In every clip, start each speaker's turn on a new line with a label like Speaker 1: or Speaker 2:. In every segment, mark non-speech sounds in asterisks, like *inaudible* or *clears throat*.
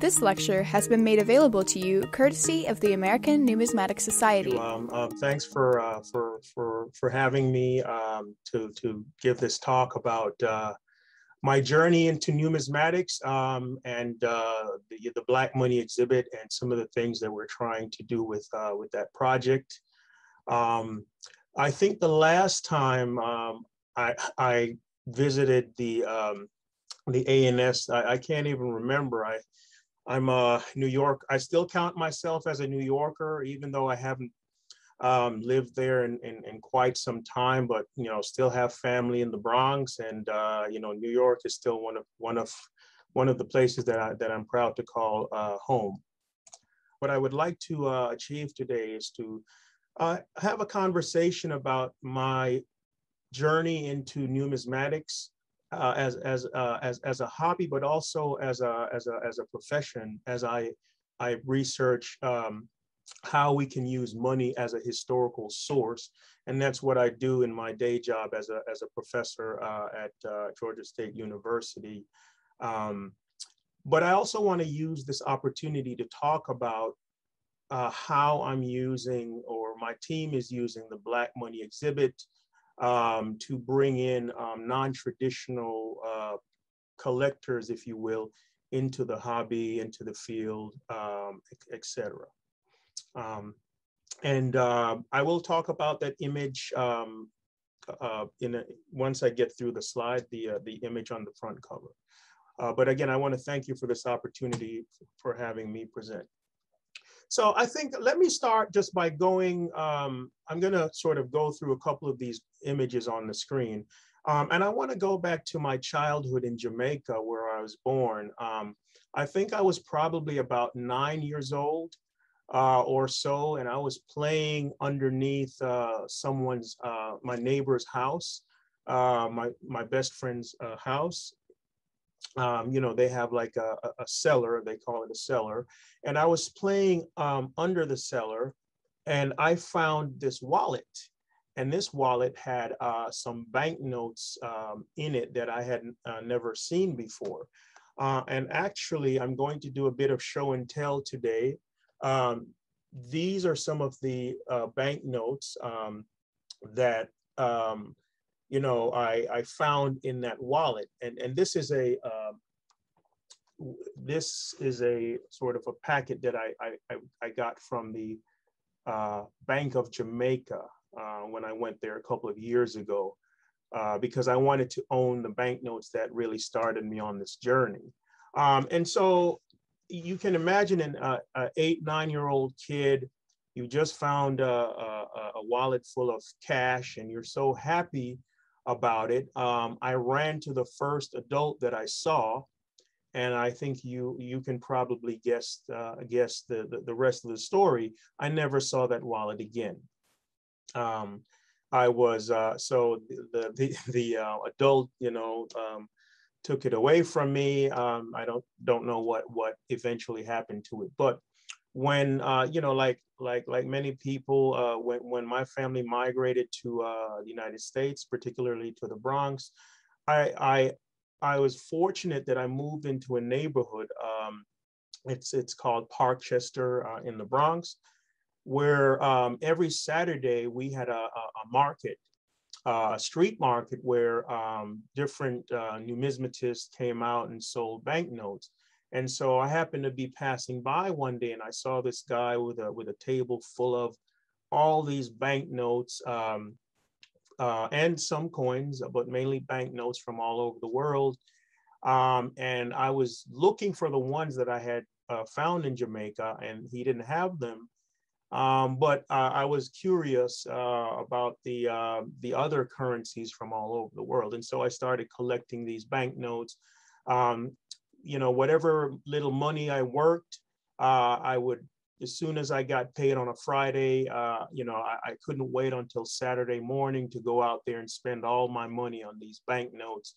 Speaker 1: This lecture has been made available to you courtesy of the American Numismatic Society.
Speaker 2: Um, uh, thanks for, uh, for, for, for having me um, to, to give this talk about uh, my journey into numismatics um, and uh, the, the Black Money exhibit and some of the things that we're trying to do with, uh, with that project. Um, I think the last time um, I, I visited the um, the ANS, I, I can't even remember. I I'm a New York. I still count myself as a New Yorker, even though I haven't um, lived there in, in, in, quite some time. But you know, still have family in the Bronx, and uh, you know, New York is still one of one of one of the places that I that I'm proud to call uh, home. What I would like to uh, achieve today is to uh, have a conversation about my journey into numismatics uh, as as uh, as as a hobby, but also as a as a as a profession. As I I research um, how we can use money as a historical source, and that's what I do in my day job as a as a professor uh, at uh, Georgia State University. Um, but I also want to use this opportunity to talk about uh, how I'm using, or my team is using, the Black Money exhibit um, to bring in um, non-traditional uh, collectors, if you will, into the hobby, into the field, um, etc. Um, and uh, I will talk about that image um, uh, in a, once I get through the slide, the uh, the image on the front cover. Uh, but again, I want to thank you for this opportunity for having me present. So I think let me start just by going, um, I'm gonna sort of go through a couple of these images on the screen. Um, and I wanna go back to my childhood in Jamaica where I was born. Um, I think I was probably about nine years old uh, or so, and I was playing underneath uh, someone's, uh, my neighbor's house, uh, my, my best friend's uh, house um, you know, they have like a, a, cellar, they call it a cellar. And I was playing um, under the cellar and I found this wallet. And this wallet had uh, some banknotes um, in it that I had uh, never seen before. Uh, and actually, I'm going to do a bit of show and tell today. Um, these are some of the uh, banknotes um, that um, you know, I, I found in that wallet. And, and this is a, uh, this is a sort of a packet that I, I, I got from the uh, Bank of Jamaica uh, when I went there a couple of years ago, uh, because I wanted to own the banknotes that really started me on this journey. Um, and so you can imagine an uh, eight, nine year old kid, you just found a, a, a wallet full of cash and you're so happy about it. Um, I ran to the first adult that I saw, and I think you you can probably guess uh, guess the, the, the rest of the story. I never saw that wallet again. Um, I was uh, so the the *laughs* the uh, adult, you know, um, took it away from me. Um, I don't don't know what what eventually happened to it, but when uh, you know, like like like many people, uh, when when my family migrated to uh, the United States, particularly to the Bronx, I I I was fortunate that I moved into a neighborhood. Um, it's it's called Parkchester uh, in the Bronx, where um, every Saturday we had a, a, market, uh, a street market where um, different uh, numismatists came out and sold banknotes. And so I happened to be passing by one day and I saw this guy with a, with a table full of all these banknotes um, uh, and some coins, but mainly banknotes from all over the world. Um, and I was looking for the ones that I had uh, found in Jamaica and he didn't have them. Um, but uh, I was curious uh, about the, uh, the other currencies from all over the world. And so I started collecting these banknotes. Um, you know, whatever little money I worked, uh, I would, as soon as I got paid on a Friday, uh, you know, I, I, couldn't wait until Saturday morning to go out there and spend all my money on these banknotes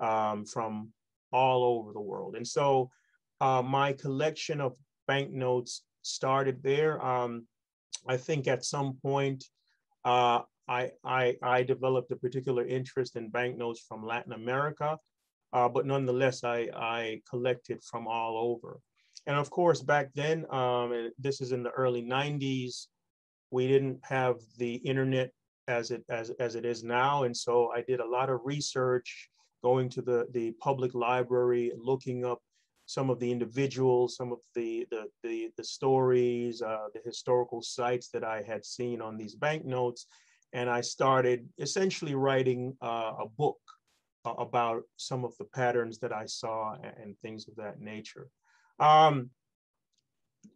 Speaker 2: um, from all over the world. And so uh, my collection of banknotes started there. Um, I think at some point, uh, I, I, I developed a particular interest in banknotes from Latin America uh, but nonetheless, I, I collected from all over. and of course, back then, um, this is in the early 90s, we didn't have the internet as it as, as it is now. And so I did a lot of research, going to the, the public library, looking up some of the individuals, some of the the the, the stories, uh, the historical sites that I had seen on these banknotes, and I started essentially writing uh, a book about some of the patterns that I saw and, and things of that nature. Um,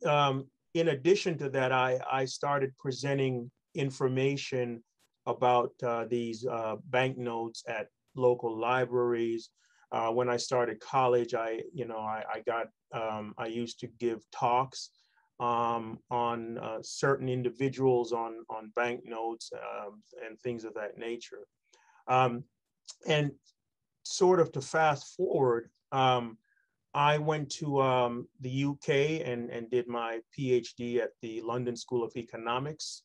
Speaker 2: um, in addition to that, I, I started presenting information about uh, these uh, banknotes at local libraries. Uh, when I started college, I, you know, I, I got, um, I used to give talks um, on uh, certain individuals on, on banknotes um, and things of that nature. Um, and sort of to fast forward, um, I went to um, the UK and, and did my PhD at the London School of Economics.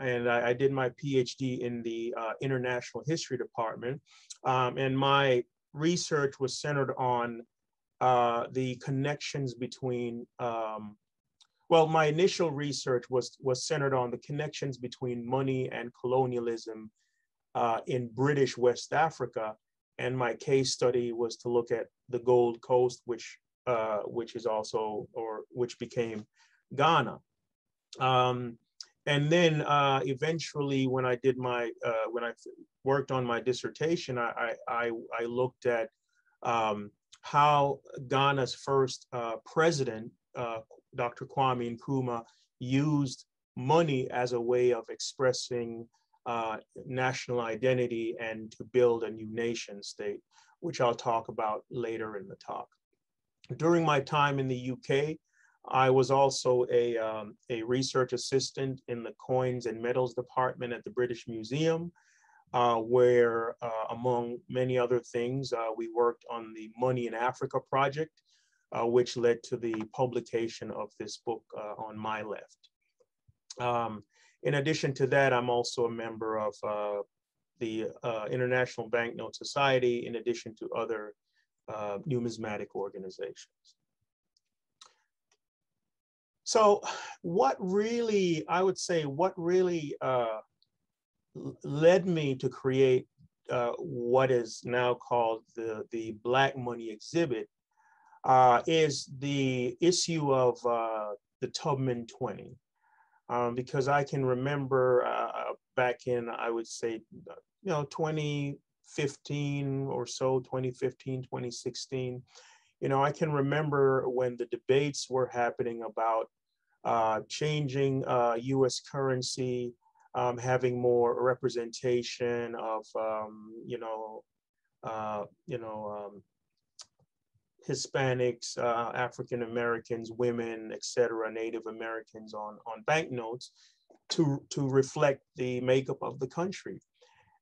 Speaker 2: And I, I did my PhD in the uh, International History Department. Um, and my research was centered on uh, the connections between, um, well, my initial research was, was centered on the connections between money and colonialism uh, in British West Africa and my case study was to look at the Gold Coast, which uh, which is also or which became Ghana. Um, and then uh, eventually, when I did my uh, when I worked on my dissertation, I I, I looked at um, how Ghana's first uh, president, uh, Dr. Kwame Nkrumah, used money as a way of expressing uh, national identity and to build a new nation state, which I'll talk about later in the talk. During my time in the UK, I was also a, um, a research assistant in the coins and medals department at the British Museum, uh, where uh, among many other things, uh, we worked on the Money in Africa project, uh, which led to the publication of this book uh, on my left. Um, in addition to that, I'm also a member of uh, the uh, International Banknote Society, in addition to other uh, numismatic organizations. So what really, I would say, what really uh, led me to create uh, what is now called the, the Black Money exhibit uh, is the issue of the Tubman 20 um, because I can remember uh, back in, I would say, you know, 2015 or so, 2015, 2016, you know, I can remember when the debates were happening about uh, changing uh, US currency, um, having more representation of, um, you know, uh, you know, um, Hispanics, uh, African Americans, women, et cetera, Native Americans on, on banknotes to, to reflect the makeup of the country.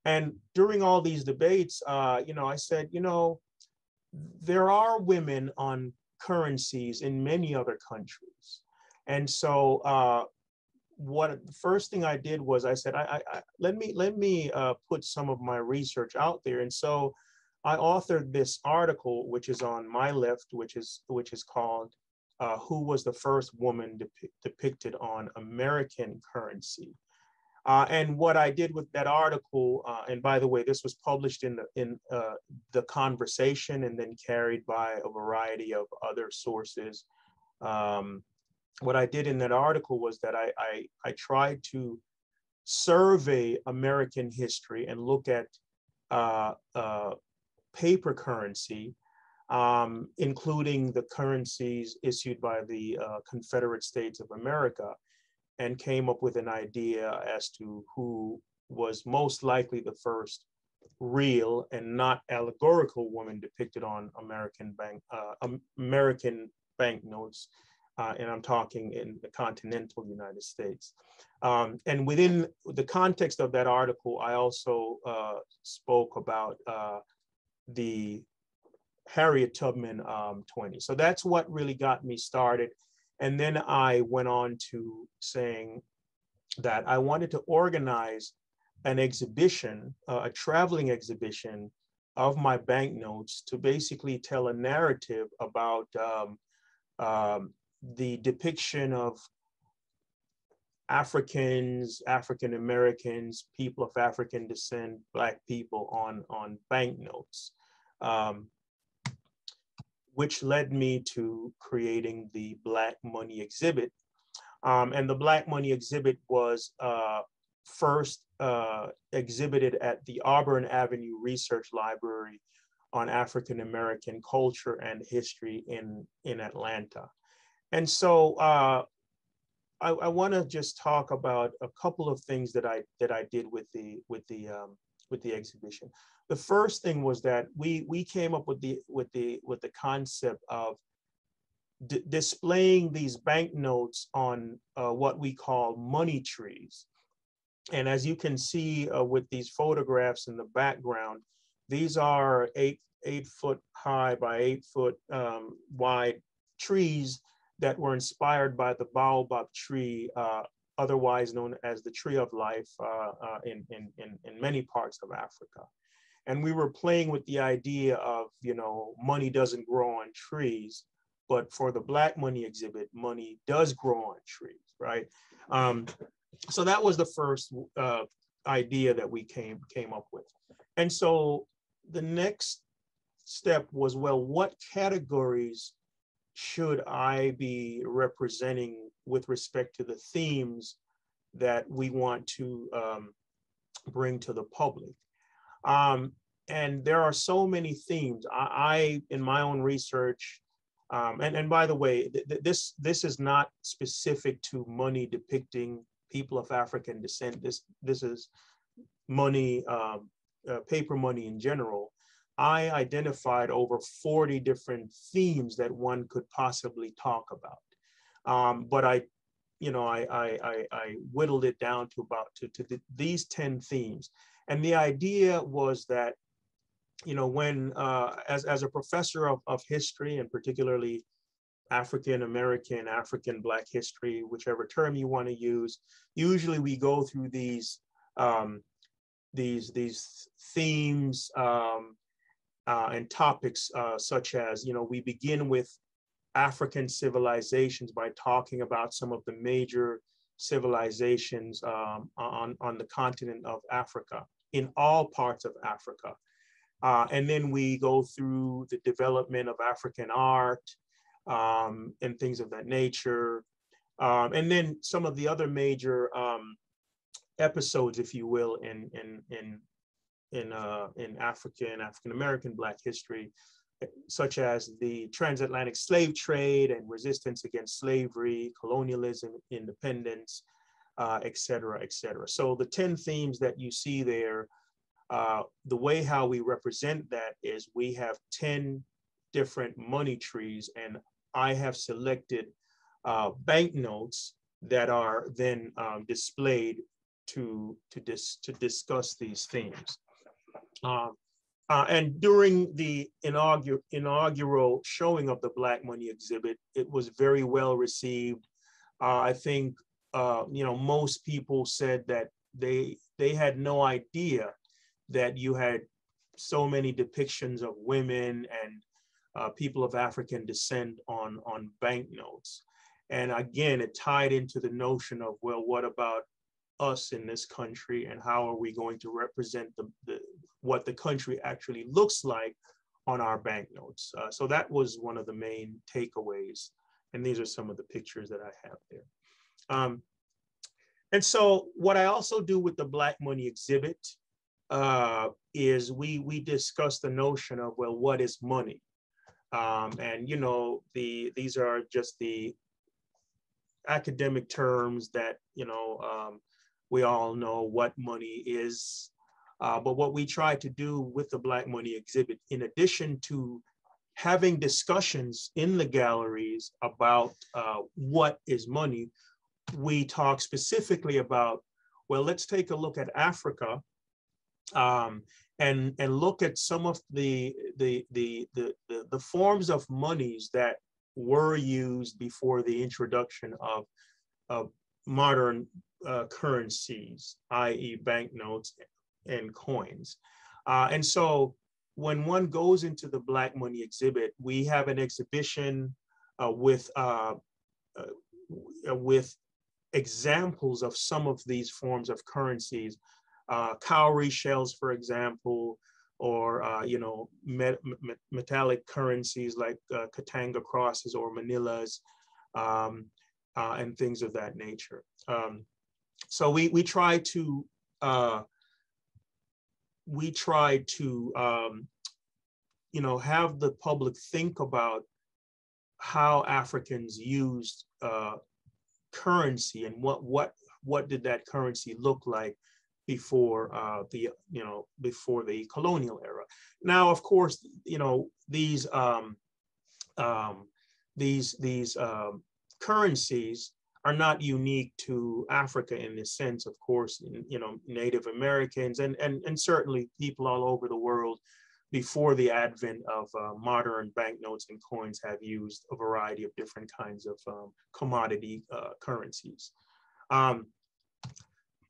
Speaker 2: And during all these debates, uh, you know, I said, you know, there are women on currencies in many other countries. And so uh, what the first thing I did was I said, I, I, I let me let me uh, put some of my research out there. And so I authored this article, which is on my left, which is which is called uh, "Who Was the First Woman Depicted on American Currency." Uh, and what I did with that article, uh, and by the way, this was published in the in uh, the conversation and then carried by a variety of other sources. Um, what I did in that article was that I, I, I tried to survey American history and look at uh, uh, paper currency, um, including the currencies issued by the uh, Confederate States of America, and came up with an idea as to who was most likely the first real and not allegorical woman depicted on American bank uh, American banknotes, uh, and I'm talking in the continental United States. Um, and within the context of that article, I also uh, spoke about uh, the Harriet Tubman um, 20. So that's what really got me started. And then I went on to saying that I wanted to organize an exhibition, uh, a traveling exhibition of my banknotes to basically tell a narrative about um, um, the depiction of Africans, African Americans, people of African descent, Black people on, on banknotes, um, which led me to creating the Black Money exhibit. Um, and the Black Money exhibit was uh, first uh, exhibited at the Auburn Avenue Research Library on African American culture and history in, in Atlanta. And so uh, I, I want to just talk about a couple of things that I that I did with the with the um, with the exhibition. The first thing was that we we came up with the with the with the concept of displaying these banknotes on uh, what we call money trees. And as you can see uh, with these photographs in the background, these are eight eight foot high by eight foot um, wide trees that were inspired by the baobab tree, uh, otherwise known as the tree of life uh, uh, in, in, in, many parts of Africa. And we were playing with the idea of, you know, money doesn't grow on trees, but for the Black Money exhibit, money does grow on trees, right? Um, so that was the first uh, idea that we came came up with. And so the next step was, well, what categories should I be representing with respect to the themes that we want to um, bring to the public? Um, and there are so many themes. I, I in my own research, um, and, and by the way, th th this, this is not specific to money depicting people of African descent. This, this is money, um, uh, paper money in general. I identified over 40 different themes that one could possibly talk about. Um, but I, you know, I, I, I, whittled it down to about to, to the, these 10 themes. And the idea was that, you know, when, uh, as, as a professor of, of history and particularly African American, African Black history, whichever term you want to use, usually we go through these, um, these, these themes, um, uh, and topics uh, such as, you know, we begin with African civilizations by talking about some of the major civilizations um, on, on the continent of Africa, in all parts of Africa. Uh, and then we go through the development of African art um, and things of that nature. Um, and then some of the other major um, episodes, if you will, in, in, in in, uh, in African, African American Black history, such as the transatlantic slave trade and resistance against slavery, colonialism, independence, uh, et cetera, et cetera. So the 10 themes that you see there, uh, the way how we represent that is we have 10 different money trees and I have selected uh, banknotes that are then um, displayed to, to, dis to discuss these themes. Uh, uh, and during the inaugural, inaugural showing of the Black Money exhibit, it was very well received. Uh, I think, uh, you know, most people said that they, they had no idea that you had so many depictions of women and uh, people of African descent on, on banknotes. And again, it tied into the notion of, well, what about us in this country and how are we going to represent the, the what the country actually looks like on our banknotes. Uh, so that was one of the main takeaways. And these are some of the pictures that I have there. Um, and so what I also do with the Black Money exhibit uh, is we, we discuss the notion of, well, what is money? Um, and, you know, the these are just the academic terms that, you know, um, we all know what money is. Uh, but what we try to do with the Black Money exhibit, in addition to having discussions in the galleries about uh, what is money, we talk specifically about, well, let's take a look at Africa um, and, and look at some of the, the, the, the, the, the forms of monies that were used before the introduction of, of modern uh, currencies, i.e. banknotes and coins. Uh, and so when one goes into the Black Money exhibit, we have an exhibition uh, with uh, with examples of some of these forms of currencies, cowrie shells, for example, or uh, you know met, met, metallic currencies like uh, Katanga crosses or Manillas um, uh, and things of that nature. Um, so we we try to uh, we try to um, you know have the public think about how Africans used uh, currency and what what what did that currency look like before uh, the you know before the colonial era. Now, of course, you know these um, um, these these um, currencies are not unique to Africa in this sense, of course, you know Native Americans and and and certainly people all over the world before the advent of uh, modern banknotes and coins have used a variety of different kinds of um, commodity uh, currencies. Um,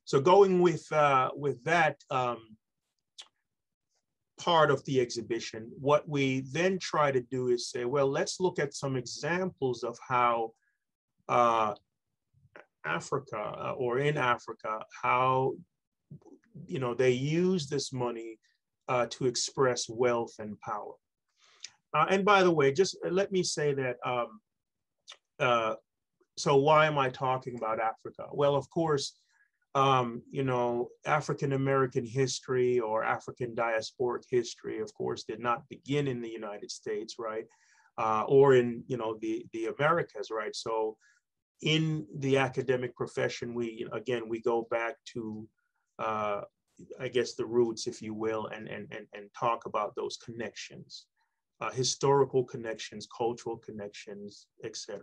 Speaker 2: so going with, uh, with that um, part of the exhibition, what we then try to do is say, well, let's look at some examples of how uh, Africa uh, or in Africa, how you know they use this money uh, to express wealth and power. Uh, and by the way, just let me say that. Um, uh, so why am I talking about Africa? Well, of course, um, you know, African American history or African diasporic history, of course, did not begin in the United States, right? Uh, or in, you know, the, the Americas, right? So in the academic profession, we, again, we go back to, uh, I guess, the roots, if you will, and, and, and, and talk about those connections, uh, historical connections, cultural connections, etc.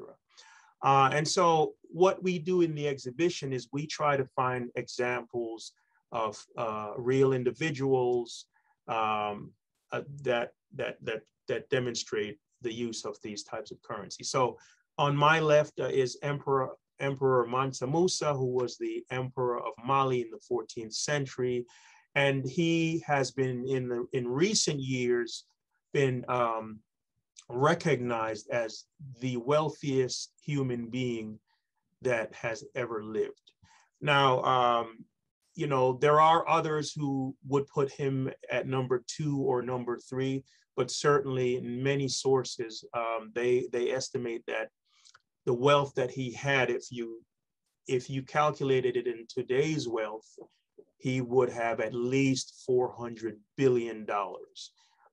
Speaker 2: Uh, and so what we do in the exhibition is we try to find examples of uh, real individuals um, uh, that, that, that, that demonstrate the use of these types of currency. So on my left uh, is Emperor, Emperor Mansa Musa, who was the emperor of Mali in the 14th century. And he has been in the in recent years been um, recognized as the wealthiest human being that has ever lived. Now, um, you know, there are others who would put him at number two or number three, but certainly in many sources, um, they, they estimate that the wealth that he had, if you, if you calculated it in today's wealth, he would have at least $400 billion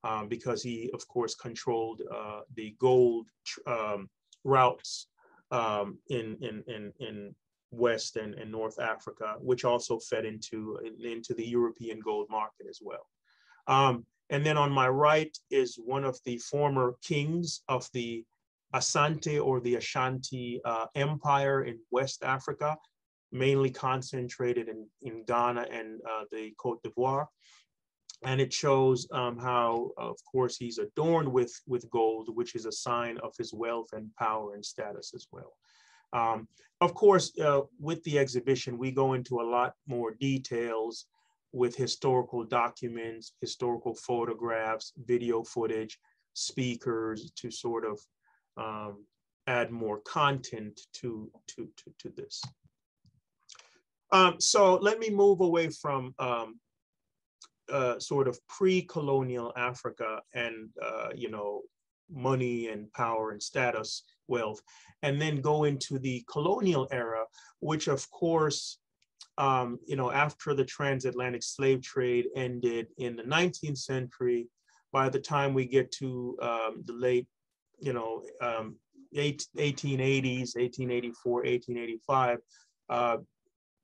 Speaker 2: um, because he, of course, controlled uh, the gold um, routes um, in, in, in, in West and, and North Africa, which also fed into, into the European gold market as well. Um, and then on my right is one of the former kings of the Asante or the Ashanti uh, Empire in West Africa, mainly concentrated in, in Ghana and uh, the Cote d'Ivoire and it shows um, how, of course, he's adorned with, with gold, which is a sign of his wealth and power and status as well. Um, of course, uh, with the exhibition, we go into a lot more details with historical documents, historical photographs, video footage, speakers to sort of um, add more content to, to, to, to this. Um, so let me move away from um, uh, sort of pre-colonial Africa and uh, you know money and power and status, wealth, and then go into the colonial era, which of course, um, you know, after the transatlantic slave trade ended in the 19th century, by the time we get to um, the late, you know, um, 1880s, 1884, 1885, uh,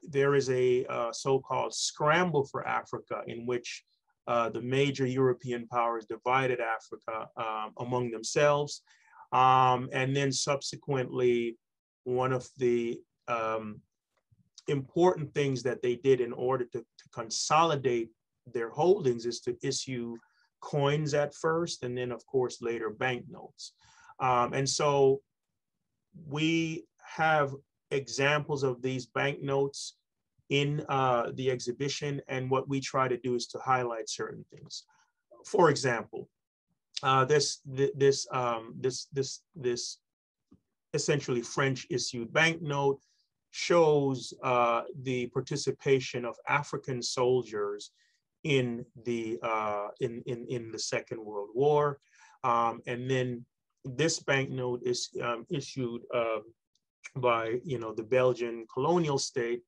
Speaker 2: there is a uh, so-called scramble for Africa in which uh, the major European powers divided Africa um, among themselves. Um, and then subsequently, one of the um, important things that they did in order to, to, consolidate their holdings is to issue coins at first, and then of course later banknotes. Um, and so we have examples of these banknotes in uh, the exhibition. And what we try to do is to highlight certain things. For example, uh, this, this, um, this, this, this essentially French issued banknote shows uh, the participation of African soldiers in the uh, in, in in the Second World War, um, and then this banknote is um, issued uh, by you know the Belgian colonial state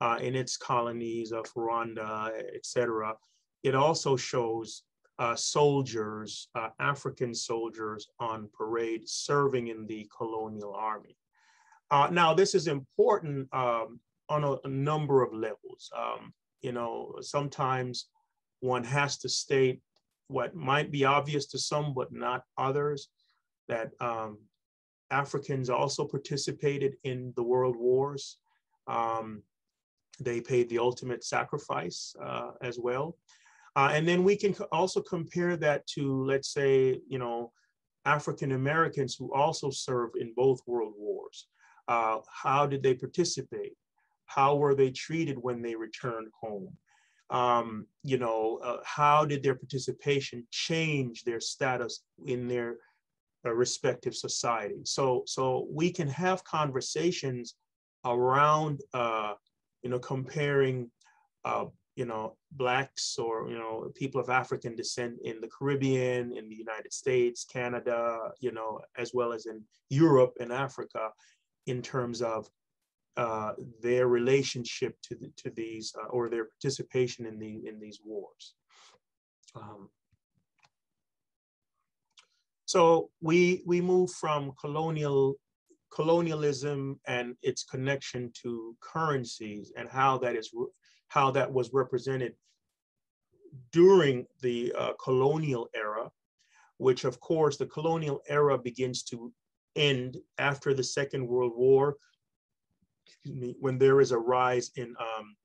Speaker 2: uh, in its colonies of Rwanda, etc. It also shows uh, soldiers, uh, African soldiers on parade serving in the colonial army. Uh, now, this is important um, on a, a, number of levels. Um, you know, sometimes one has to state what might be obvious to some, but not others, that um, Africans also participated in the world wars. Um, they paid the ultimate sacrifice uh, as well. Uh, and then we can also compare that to, let's say, you know, African Americans who also served in both world wars. Uh, how did they participate? How were they treated when they returned home? Um, you know, uh, how did their participation change their status in their uh, respective society? So, so we can have conversations around, uh, you know, comparing uh, you know, blacks or, you know, people of African descent in the Caribbean, in the United States, Canada, you know, as well as in Europe and Africa in terms of uh, their relationship to, the, to these uh, or their participation in, the, in these wars. Um, so we, we move from colonial colonialism and its connection to currencies and how that is how that was represented during the uh, colonial era, which of course the colonial era begins to end after the Second World War, me, when there is a rise in um,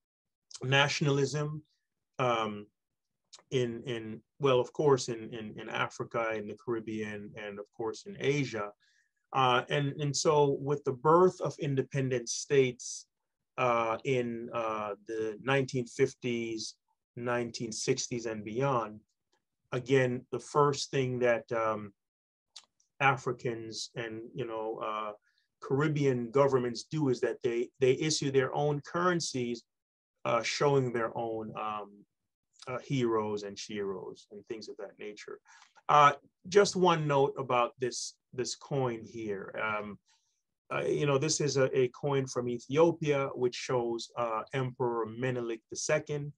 Speaker 2: nationalism um, in, in, well, of course, in, in, in Africa, in the Caribbean, and of course in Asia. Uh, and, and so with the birth of independent states uh, in uh, the 1950s, 1960s, and beyond. Again, the first thing that um, Africans and you know uh, Caribbean governments do is that they they issue their own currencies, uh, showing their own um, uh, heroes and sheroes and things of that nature. Uh, just one note about this this coin here. Um, uh, you know, this is a, a, coin from Ethiopia, which shows uh, Emperor Menelik II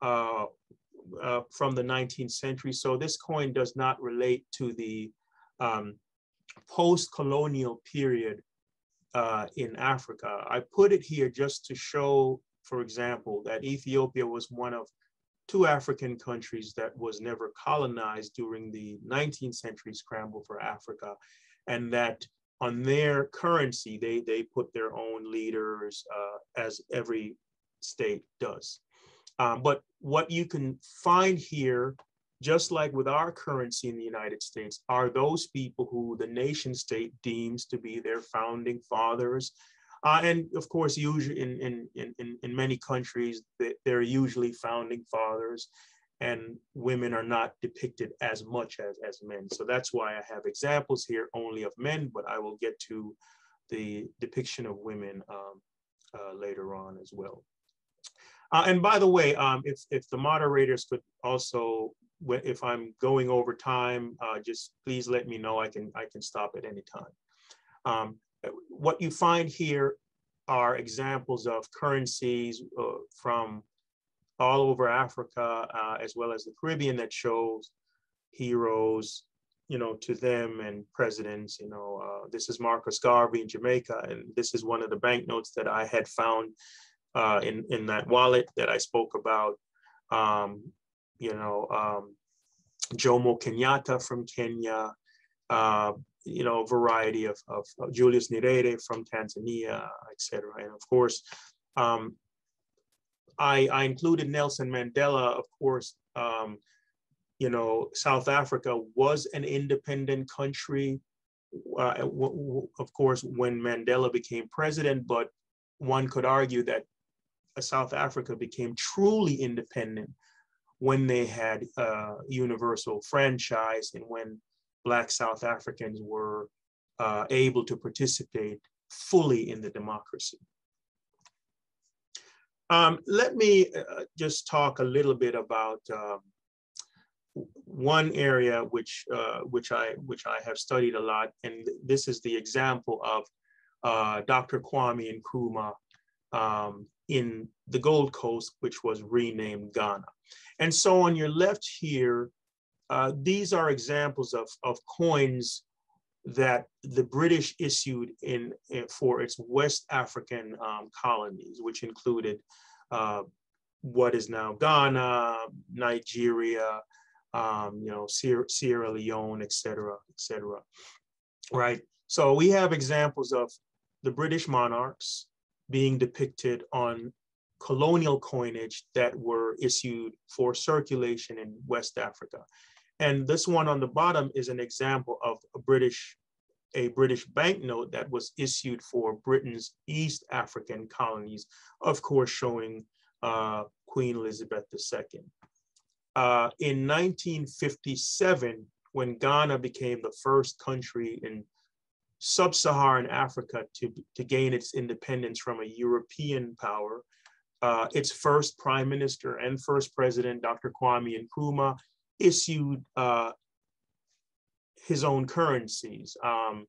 Speaker 2: uh, from the 19th century. So this coin does not relate to the um, post-colonial period uh, in Africa. I put it here just to show, for example, that Ethiopia was one of two African countries that was never colonized during the 19th century scramble for Africa, and that on their currency, they, they put their own leaders uh, as every state does. Um, but what you can find here, just like with our currency in the United States, are those people who the nation state deems to be their founding fathers. Uh, and of course, usually in, in, in, in many countries, they're usually founding fathers and women are not depicted as much as, as men. So that's why I have examples here only of men, but I will get to the depiction of women um, uh, later on as well. Uh, and by the way, um, if, if the moderators could also, if I'm going over time, uh, just please let me know. I can, I can stop at any time. Um, what you find here are examples of currencies uh, from all over Africa, uh, as well as the Caribbean, that shows heroes, you know, to them and presidents. You know, uh, this is Marcus Garvey in Jamaica, and this is one of the banknotes that I had found uh, in in that wallet that I spoke about. Um, you know, um, Jomo Kenyatta from Kenya. Uh, you know, a variety of, of, of Julius Nyerere from Tanzania, etc. And of course, um, I, I included Nelson Mandela, of course. Um, you know, South Africa was an independent country, uh, of course, when Mandela became president, but one could argue that South Africa became truly independent when they had uh, universal franchise and when Black South Africans were uh, able to participate fully in the democracy. Um, let me uh, just talk a little bit about um, one area which uh, which I which I have studied a lot, and this is the example of uh, Dr. Kwame Nkrumah um, in the Gold Coast, which was renamed Ghana. And so on your left here, uh, these are examples of, of coins that the British issued in, in for its West African um, colonies, which included uh, what is now Ghana, Nigeria, um, you know, Sierra, Sierra Leone, et cetera, et cetera, right? So we have examples of the British monarchs being depicted on colonial coinage that were issued for circulation in West Africa. And this one on the bottom is an example of a British, a British banknote that was issued for Britain's East African colonies, of course, showing uh, Queen Elizabeth II. Uh, in 1957, when Ghana became the first country in sub-Saharan Africa to, to gain its independence from a European power, uh, its first prime minister and first president, Dr. Kwame Nkrumah, issued uh, his own currencies. Um,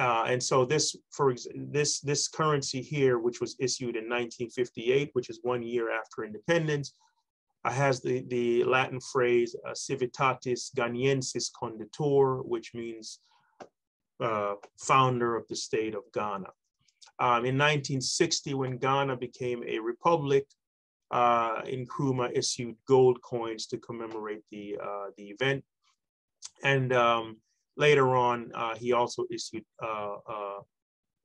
Speaker 2: uh, and so this, for this, this currency here, which was issued in 1958, which is one year after independence, uh, has the, the Latin phrase uh, Civitatis Ghanaiensis Conditor, which means uh, founder of the state of Ghana. Um, in 1960, when Ghana became a republic, uh, Nkrumah issued gold coins to commemorate the, uh, the event. And um, later on, uh, he also issued uh, uh,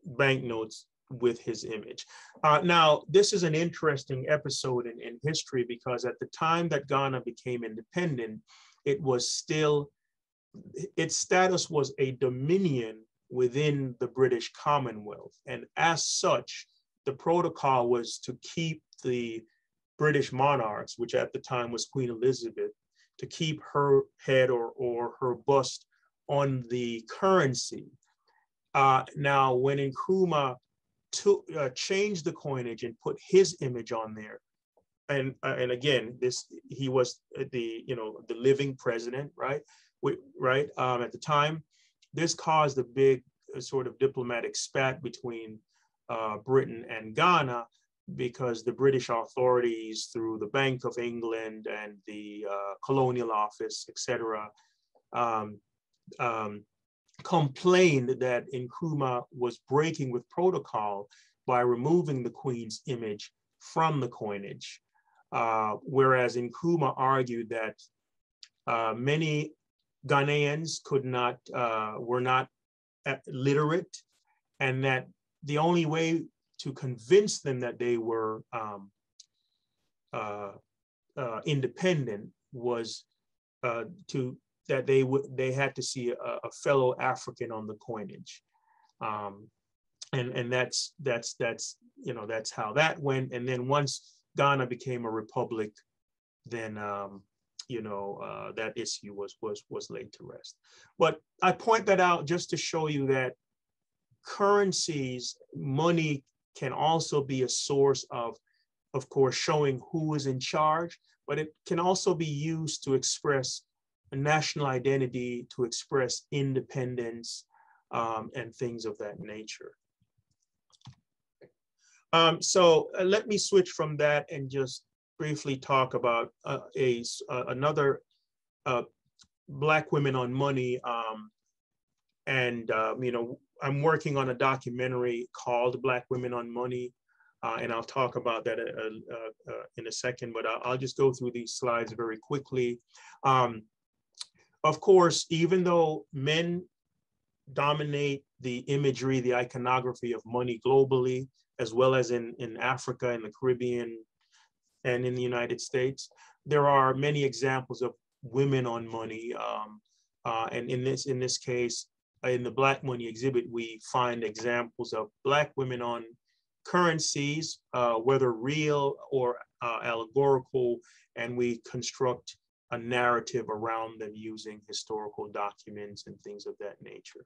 Speaker 2: banknotes with his image. Uh, now, this is an interesting episode in, in history because at the time that Ghana became independent, it was still, its status was a dominion within the British Commonwealth. And as such, the protocol was to keep the British monarchs, which at the time was Queen Elizabeth, to keep her head or, or her bust on the currency. Uh, now, when Nkrumah to uh, change the coinage and put his image on there. And uh, and again, this he was the you know the living president, right? We, right um, at the time, this caused a big uh, sort of diplomatic spat between uh, Britain and Ghana because the British authorities, through the Bank of England and the uh, Colonial Office, etc., um, um, complained that Nkrumah was breaking with protocol by removing the Queen's image from the coinage. Uh, whereas Nkrumah argued that uh, many Ghanaians could not, uh, were not uh, literate, and that the only way to convince them that they were um, uh, uh, independent was to that they would they had to see a, a fellow African on the coinage. Um, and and that's that's that's you know that's how that went. And then once Ghana became a republic, then um, you know uh, that issue was was was laid to rest. But I point that out just to show you that currencies, money can also be a source of, of course, showing who is in charge, but it can also be used to express a national identity to express independence um, and things of that nature. Um, so uh, let me switch from that and just briefly talk about uh, a, uh, another uh, Black Women on Money. Um, and, um, you know, I'm working on a documentary called Black Women on Money. Uh, and I'll talk about that uh, in a second, but I'll, I'll, just go through these slides very quickly. Um, of course, even though men dominate the imagery, the iconography of money globally, as well as in, in Africa and the Caribbean and in the United States, there are many examples of women on money. Um, uh, and in this, in this case, in the Black Money exhibit, we find examples of Black women on currencies, uh, whether real or uh, allegorical, and we construct a narrative around them using historical documents and things of that nature.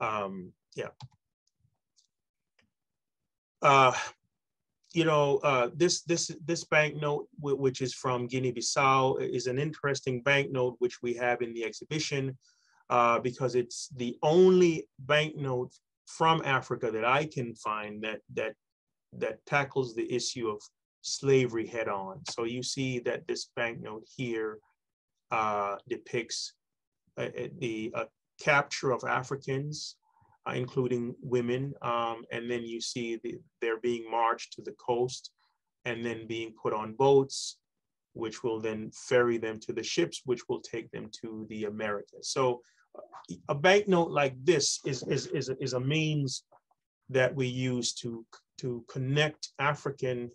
Speaker 2: Um, yeah. Uh, you know, uh, this this this banknote, which is from Guinea-Bissau, is an interesting banknote which we have in the exhibition uh, because it's the only banknote from Africa that I can find that that that tackles the issue of slavery head on. So you see that this banknote here uh, depicts uh, uh, the uh, capture of Africans, including women, um, and then you see the, they're being marched to the coast and then being put on boats, which will then ferry them to the ships, which will take them to the Americas. So a banknote like this is, is, is, is a means that we use to, to connect African,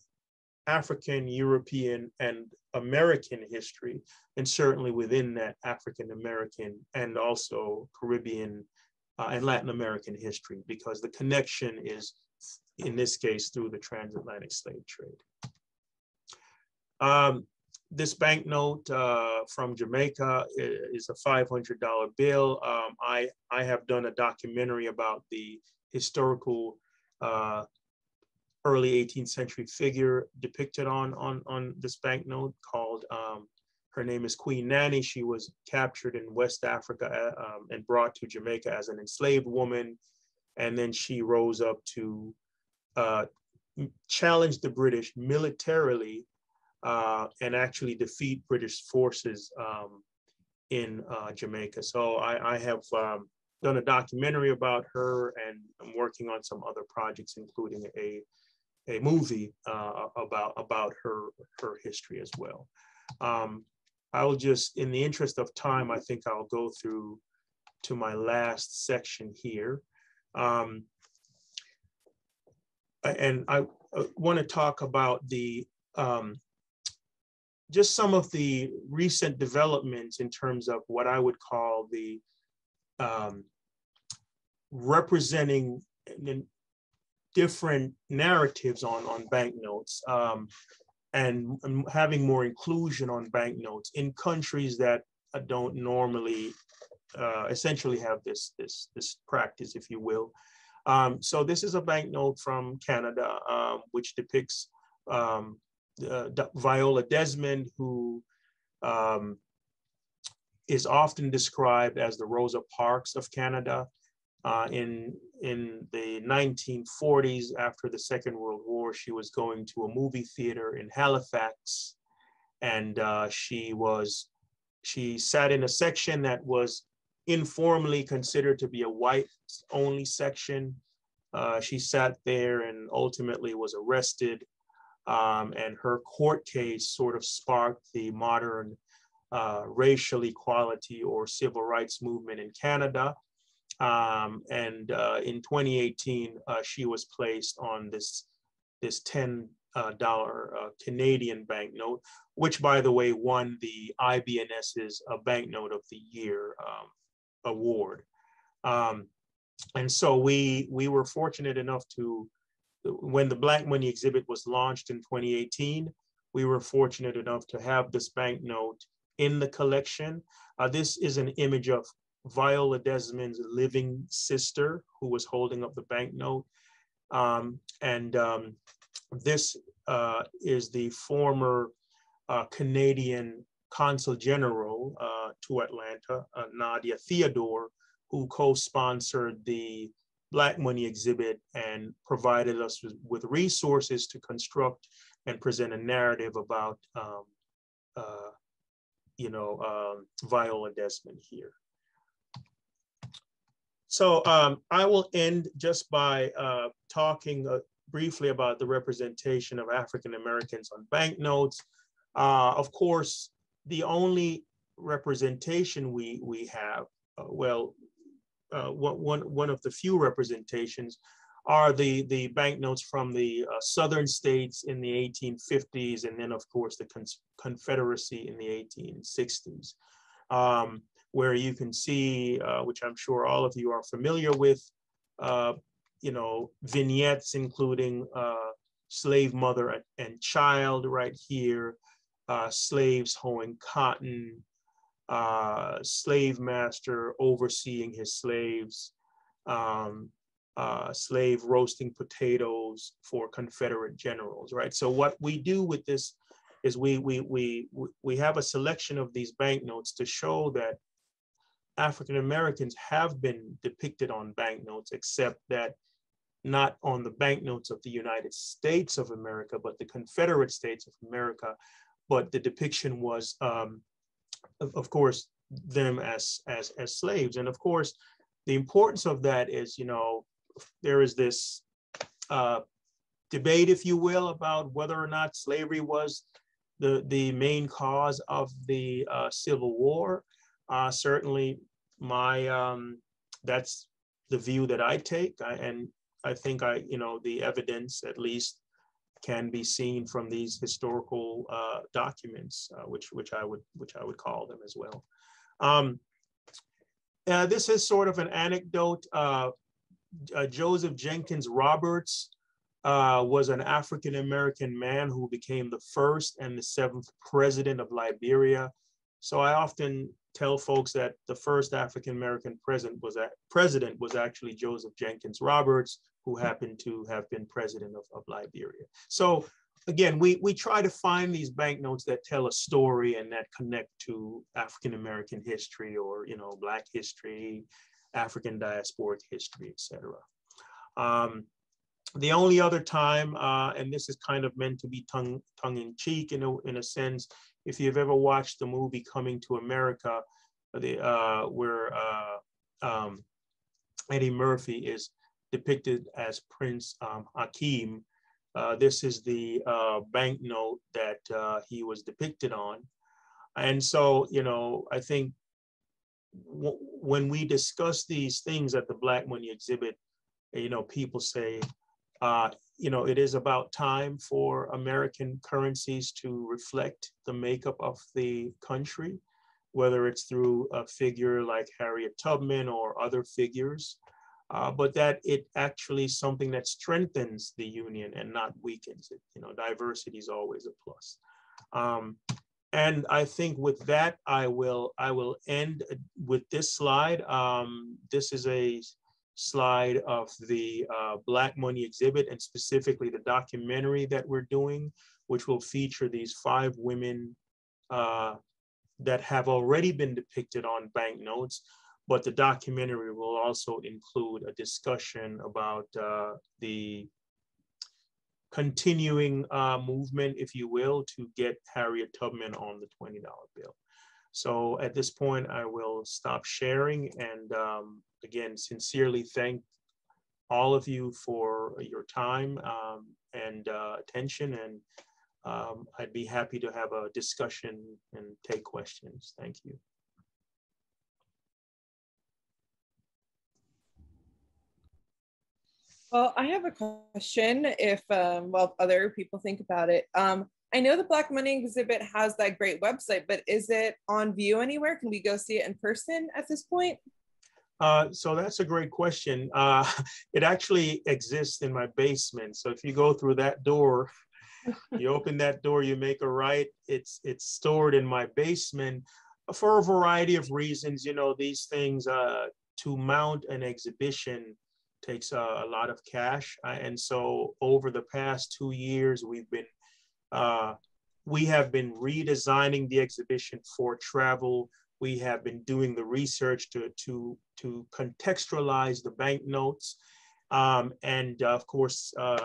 Speaker 2: African, European, and American history, and certainly within that African American and also Caribbean uh, and Latin American history, because the connection is, in this case, through the transatlantic slave trade. Um, this banknote uh, from Jamaica is a $500 bill. Um, I, I have done a documentary about the historical uh, early 18th century figure depicted on, on, on this banknote called, um, her name is Queen Nanny. She was captured in West Africa uh, um, and brought to Jamaica as an enslaved woman. And then she rose up to uh, challenge the British militarily uh, and actually defeat British forces um, in uh, Jamaica. So I, I have um, done a documentary about her and I'm working on some other projects, including a, a movie uh, about, about her, her history as well. Um, I will just, in the interest of time, I think I'll go through to my last section here. Um, and I, I want to talk about the um, just some of the recent developments in terms of what I would call the um, representing different narratives on, on banknotes um, and, having more inclusion on banknotes in countries that uh, don't normally uh, essentially have this, this, this practice, if you will. Um, so this is a banknote from Canada, um, which depicts um, uh, Viola Desmond, who um, is often described as the Rosa Parks of Canada. Uh, in, in the 1940s, after the Second World War, she was going to a movie theater in Halifax, and uh, she was she sat in a section that was informally considered to be a white-only section. Uh, she sat there and ultimately was arrested um, and her court case sort of sparked the modern uh, racial equality or civil rights movement in Canada. Um, and uh, in 2018, uh, she was placed on this, this $10 uh, uh, Canadian banknote, which by the way, won the IBNS's uh, Banknote of the Year um, award. Um, and so we, we were fortunate enough to when the Black Money exhibit was launched in 2018, we were fortunate enough to have this banknote in the collection. Uh, this is an image of Viola Desmond's living sister who was holding up the banknote. Um, and um, this uh, is the former uh, Canadian Consul General uh, to Atlanta, uh, Nadia Theodore, who co-sponsored the Black Money exhibit and provided us with, with resources to construct and present a narrative about, um, uh, you know, um, Viola Desmond here. So um, I will end just by uh, talking uh, briefly about the representation of African Americans on banknotes. Uh, of course, the only representation we, we have, uh, well, uh, one, one of the few representations are the, the banknotes from the uh, southern states in the 1850s, and then of course the Con Confederacy in the 1860s, um, where you can see, uh, which I'm sure all of you are familiar with, uh, you know, vignettes including uh, slave mother and child right here, uh, slaves hoeing cotton, uh, slave master overseeing his slaves, um, uh, slave roasting potatoes for Confederate generals, right? So what we do with this is we we we we have a selection of these banknotes to show that African Americans have been depicted on banknotes, except that not on the banknotes of the United States of America, but the Confederate States of America. But the depiction was, um, of, of course, them as, as, as slaves. And of course, the importance of that is, you know, there is this uh, debate, if you will, about whether or not slavery was the, the main cause of the uh, Civil War. Uh, certainly, my um, that's the view that I take, I, and I think I, you know, the evidence at least can be seen from these historical uh, documents, uh, which which I would which I would call them as well. Um, uh, this is sort of an anecdote. Uh, uh, Joseph Jenkins Roberts uh, was an African American man who became the first and the seventh president of Liberia. So I often tell folks that the first African American president was at, president was actually Joseph Jenkins Roberts, who happened to have been president of, of Liberia. So again, we, we try to find these banknotes that tell a story and that connect to African American history or you know Black history, African diasporic history, etc. Um, the only other time, uh, and this is kind of meant to be tongue tongue in cheek in a, in a sense, if you've ever watched the movie Coming to America, the uh, where uh, um, Eddie Murphy is depicted as Prince um, Hakeem. Uh, this is the uh, banknote that uh, he was depicted on. And so, you know, I think when we discuss these things at the Black Money exhibit, you know, people say, uh, you know, it is about time for American currencies to reflect the makeup of the country, whether it's through a figure like Harriet Tubman or other figures uh, but that it actually something that strengthens the union and not weakens it. You know, diversity is always a plus. Um, and I think with that, I will I will end with this slide. Um, this is a slide of the uh, Black Money exhibit and specifically the documentary that we're doing, which will feature these five women uh, that have already been depicted on banknotes but the documentary will also include a discussion about uh, the continuing uh, movement, if you will, to get Harriet Tubman on the $20 bill. So at this point, I will stop sharing and um, again, sincerely thank all of you for your time um, and uh, attention. And um, I'd be happy to have a discussion and take questions. Thank you.
Speaker 3: Well, I have a question if, um, well, other people think about it. Um, I know the Black Money exhibit has that great website, but is it on view anywhere? Can we go see it in person at this point?
Speaker 2: Uh, so that's a great question. Uh, *laughs* it actually exists in my basement. So if you go through that door, *laughs* you open that door, you make a right. It's it's stored in my basement for a variety of reasons. You know, these things uh, to mount an exhibition takes a, a lot of cash. And so over the past two years, we've been, uh, we have been redesigning the exhibition for travel. We have been doing the research to, to, to contextualize the banknotes. Um, and uh, of course, uh,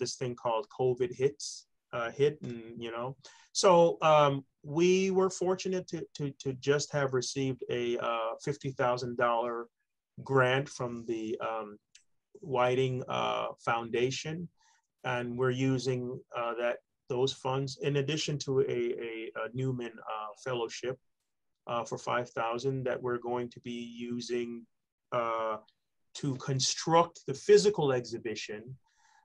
Speaker 2: this thing called COVID hits, uh, hit, and you know, so um, we were fortunate to, to, to just have received a uh, $50,000 grant from the um, Whiting uh, Foundation, and we're using that those funds in addition to a, a, a Newman uh, Fellowship uh, for 5,000 that we're going to be using uh, to construct the physical exhibition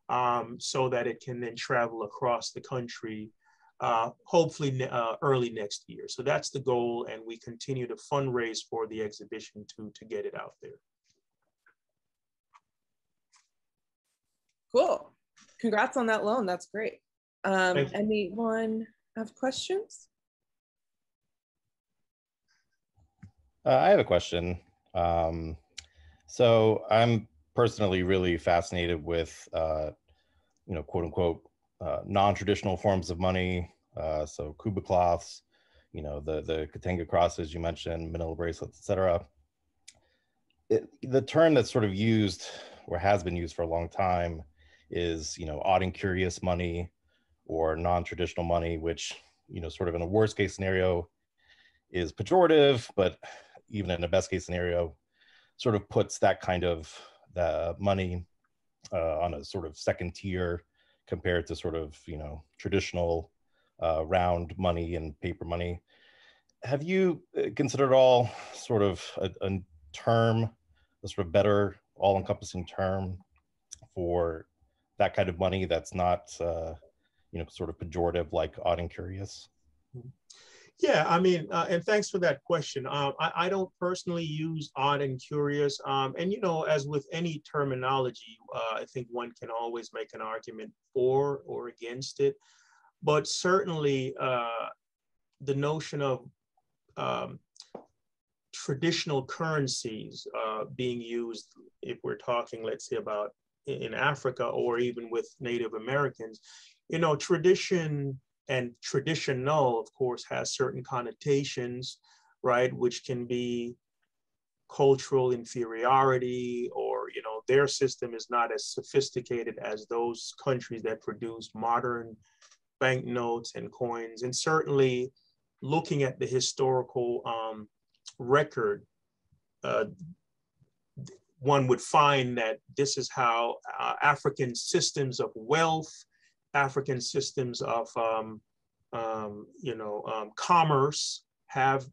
Speaker 2: um, so that it can then travel across the country uh, hopefully uh, early next year. So that's the goal, and we continue to fundraise for the exhibition to, to get it out there.
Speaker 3: Cool. Congrats on that loan. That's great. Um, anyone have questions?
Speaker 4: Uh, I have a question. Um, So I'm personally really fascinated with, uh, you know, quote unquote, uh, non-traditional forms of money. Uh, so kuba cloths, you know, the the Katanga crosses you mentioned, manilla bracelets, etc. The term that's sort of used or has been used for a long time is, you know, odd and curious money or non-traditional money, which, you know, sort of in a worst case scenario is pejorative, but even in a best case scenario, sort of puts that kind of the money uh, on a sort of second tier compared to sort of you know traditional uh, round money and paper money. Have you uh, considered all sort of a, a term, a sort of better all-encompassing term for that kind of money that's not uh, you know sort of pejorative like odd and curious?
Speaker 2: Mm-hmm. Yeah, I mean, uh, and thanks for that question. Um, I, I, don't personally use odd and curious. Um, and, you know, as with any terminology, uh, I think one can always make an argument for or against it. But certainly uh, the notion of um, traditional currencies uh, being used, if we're talking, let's say, about in Africa or even with Native Americans, you know, tradition and traditional, of course, has certain connotations, right, which can be cultural inferiority or you know their system is not as sophisticated as those countries that produce modern banknotes and coins. And certainly looking at the historical um, record uh, one would find that this is how uh, african systems of wealth African systems of, um, um, you know, um, commerce have,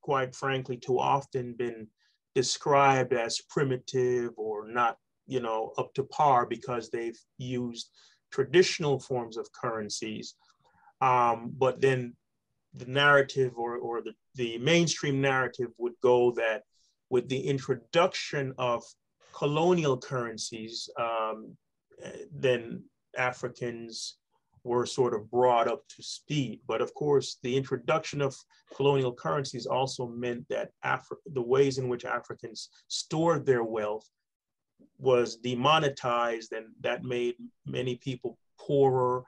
Speaker 2: quite frankly, too often been described as primitive or not, you know, up to par because they've used traditional forms of currencies. Um, but then the narrative or, or the, the mainstream narrative would go that with the introduction of colonial currencies, um, then Africans were sort of brought up to speed. But of course, the introduction of colonial currencies also meant that Afri- the ways in which Africans stored their wealth was demonetized, and that made many people poorer.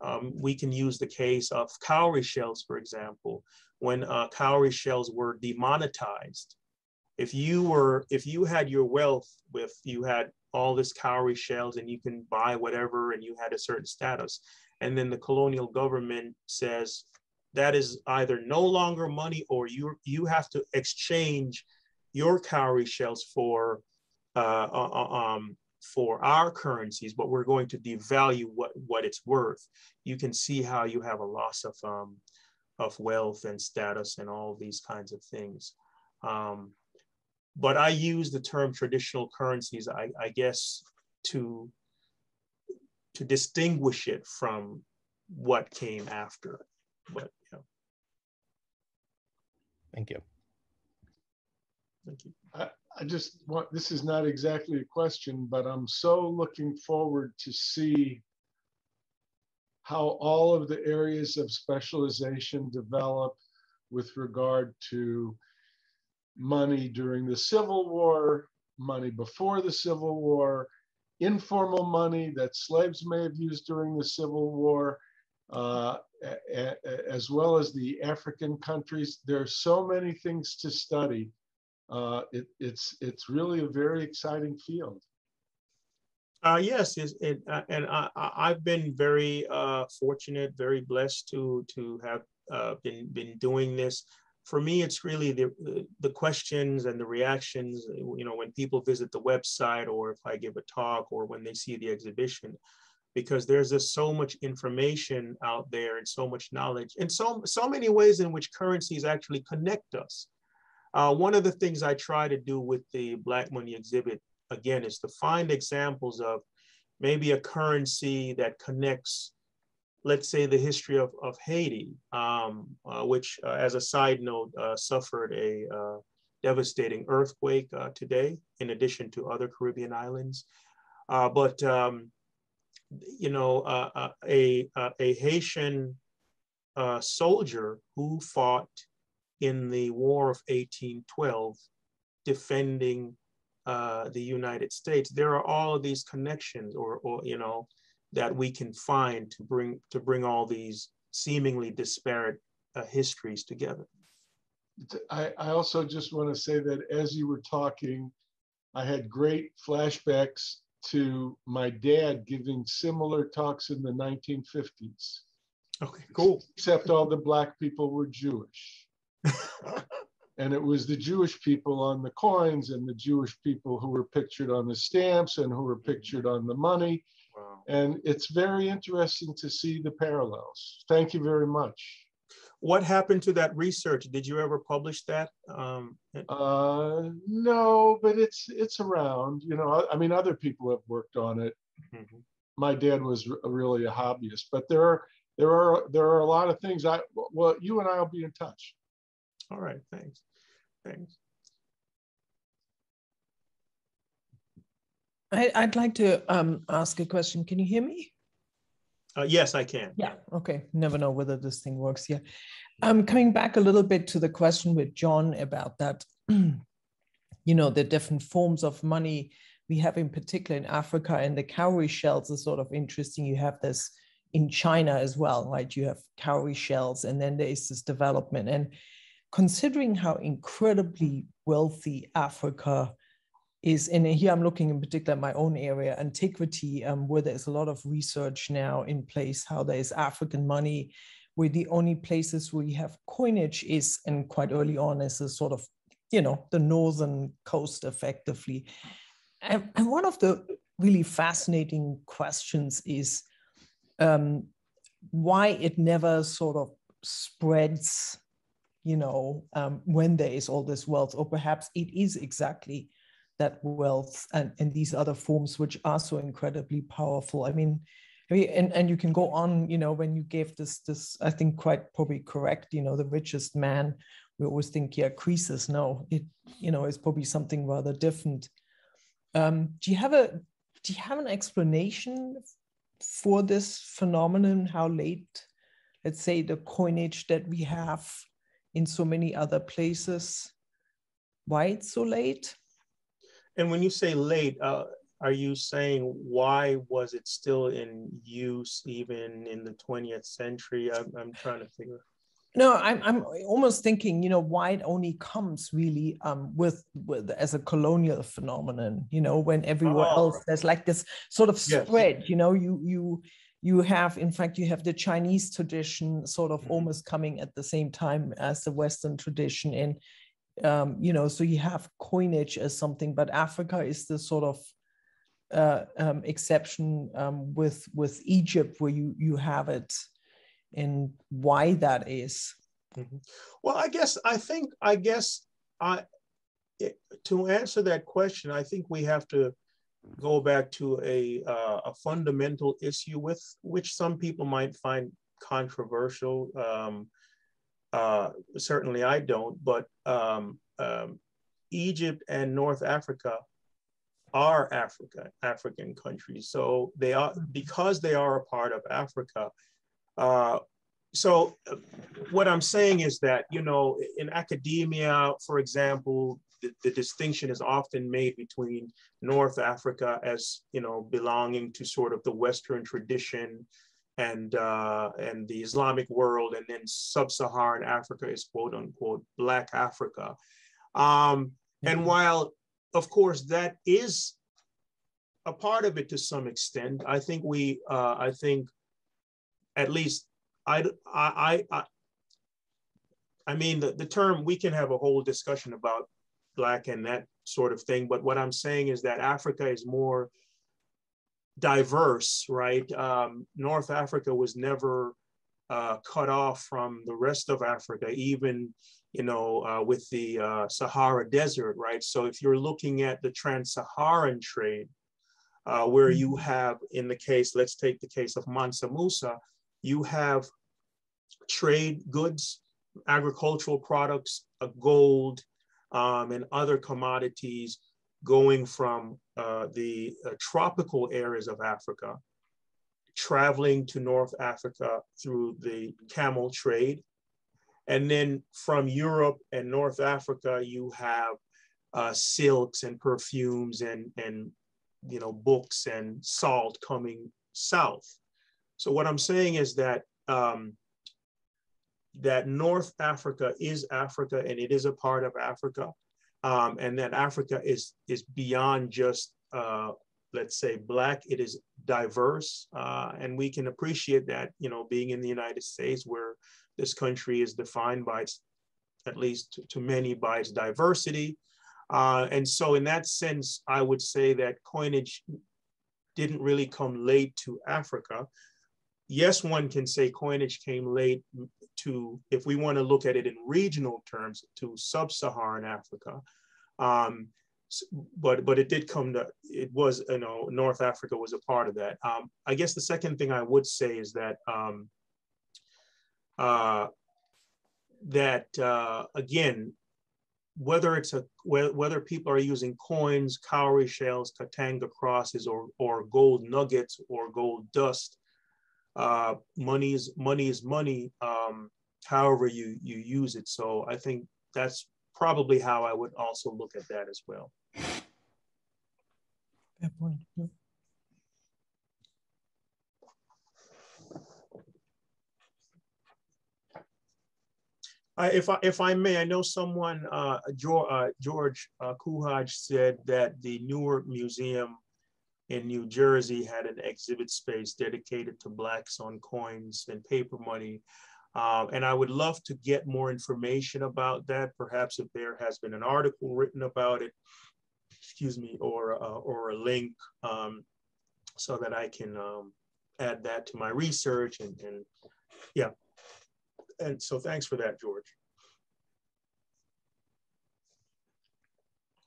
Speaker 2: Um, we can use the case of cowrie shells, for example. When uh, cowrie shells were demonetized, if you were if you had your wealth with you had all this cowrie shells and you can buy whatever and you had a certain status. And then the colonial government says that is either no longer money or you, you have to exchange your cowrie shells for, uh, uh, uh, um, for our currencies, but we're going to devalue what, what it's worth. You can see how you have a loss of, um, of wealth and status and all these kinds of things. Um, but I use the term traditional currencies, I, I guess, to, to distinguish it from what came after. But yeah.
Speaker 4: Thank you.
Speaker 2: Thank you.
Speaker 5: I, I just want, this is not exactly a question, but I'm so looking forward to see how all of the areas of specialization develop with regard to money during the Civil War, money before the Civil War, informal money that slaves may have used during the Civil War, uh, as well as the African countries. There are so many things to study. Uh, it, it's, it's really a very exciting field.
Speaker 2: Uh, yes, it, uh, and I, I've been very uh, fortunate, very blessed to to have uh, been been doing this for me, it's really the, the questions and the reactions, you know, when people visit the website or if I give a talk or when they see the exhibition, because there's just so much information out there and so much knowledge and so, so many ways in which currencies actually connect us. Uh, one of the things I try to do with the Black Money exhibit, again, is to find examples of maybe a currency that connects let's say, the history of, of Haiti, um, uh, which, uh, as a side note, uh, suffered a uh, devastating earthquake uh, today, in addition to other Caribbean islands. Uh, but, um, you know, a, a Haitian soldier who fought in the War of 1812, defending the United States, there are all of these connections or, or, you know, that we can find to bring, to bring all these seemingly disparate uh, histories together.
Speaker 5: I, I also just want to say that as you were talking, I had great flashbacks to my dad giving similar talks in the 1950s.
Speaker 2: Okay, cool.
Speaker 5: Except all the black people were Jewish. *laughs* and it was the Jewish people on the coins and the Jewish people who were pictured on the stamps and who were pictured on the money. And it's very interesting to see the parallels. Thank you very much.
Speaker 2: What happened to that research? Did you ever publish that? Um,
Speaker 5: uh, no, but it's it's around. You know, I mean, other people have worked on it. Mm-hmm. My dad was really a hobbyist, but there are there are there are a lot of things. I well, you and I will be in touch.
Speaker 2: All right, thanks, thanks.
Speaker 6: I, would like to um, ask a question. Can you hear me?
Speaker 2: Uh, yes, I can.
Speaker 6: Yeah. Okay. Never know whether this thing works. Yeah. I'm coming back a little bit to the question with John about that. *clears throat* you know, the different forms of money we have, in particular in Africa, and the cowrie shells is sort of interesting. You have this in China as well, right? You have cowrie shells, and then there is this development. And considering how incredibly wealthy Africa is and here i'm looking in particular at my own area antiquity um, where there's a lot of research now in place how there is african money where the only places where you have coinage is and quite early on is a sort of you know the northern coast effectively. And, and one of the really fascinating questions is um, why it never sort of spreads you know um, when there is all this wealth or perhaps it is exactly that wealth and, and these other forms which are so incredibly powerful. I mean, and, and you can go on, you know, when you gave this, this, I think quite probably correct, you know, the richest man, we always think, yeah, Croesus. No, it, you know, is probably something rather different. Um, do you have a, do you have an explanation for this phenomenon? How late, let's say, the coinage that we have in so many other places, why it's so late?
Speaker 2: And when you say late, uh, are you saying why was it still in use even in the 20th century? I'm, I'm trying to figure.
Speaker 6: No, I'm, I'm almost thinking, you know, why it only comes really um, with, with as a colonial phenomenon, you know, when everywhere oh, else there's like this sort of spread, yes. you know, you, you, you have, in fact, you have the Chinese tradition sort of mm-hmm. almost coming at the same time as the Western tradition in, um, you know, so you have coinage as something, but Africa is the sort of uh, um, exception um, with with Egypt, where you you have it, and why that is.
Speaker 2: Mm-hmm. Well, I guess I think I guess I it, to answer that question, I think we have to go back to a uh, a fundamental issue with which some people might find controversial. Um, uh, certainly I don't, but um, um, Egypt and North Africa are Africa, African countries. So they are, because they are a part of Africa. Uh, so uh, what I'm saying is that, you know, in academia, for example, the, the, distinction is often made between North Africa as, you know, belonging to sort of the Western tradition and uh, and the Islamic world, and then sub-Saharan Africa is quote unquote Black Africa. Um, and mm-hmm. while, of course, that is a part of it to some extent, I think we, uh, I think, at least, I, I, I, I mean, the, the term we can have a whole discussion about Black and that sort of thing. But what I'm saying is that Africa is more diverse, right? Um, North Africa was never uh, cut off from the rest of Africa, even you know uh, with the uh, Sahara Desert, right? So if you're looking at the trans-Saharan trade, uh, where you mm-hmm. have, in the case, let's take the case of Mansa Musa, you have trade goods, agricultural products, gold, um, and other commodities going from uh, the uh, tropical areas of Africa, traveling to North Africa through the camel trade. And then from Europe and North Africa, you have uh, silks and perfumes and, and, you know, books and salt coming south. So what I'm saying is that um, that North Africa is Africa and it is a part of Africa, um, and that Africa is is beyond just uh, let's say black. It is diverse, uh, and we can appreciate that. You know, being in the United States, where this country is defined by its, at least to many, by its diversity. Uh, and so, in that sense, I would say that coinage didn't really come late to Africa yes, one can say coinage came late to, if we want to look at it in regional terms, to sub-Saharan Africa. Um, but but it did come to it was you know North Africa was a part of that. Um, I guess the second thing I would say is that um, uh, that uh, again whether it's a whether people are using coins, cowrie shells, Katanga crosses, or or gold nuggets or gold dust, uh, money is money is money. Um, however you you use it. So I think that's probably how I would also look at that as well.
Speaker 6: Fair point. Yeah.
Speaker 2: Uh, if I if I may, I know someone uh, George uh, George uh, Cuhaj said that the Newark Museum in New Jersey had an exhibit space dedicated to Blacks on coins and paper money. Um, and I would love to get more information about that. Perhaps if there has been an article written about it, excuse me, or, uh, or a link um, so that I can um, add that to my research and, and yeah. And so thanks for that, George.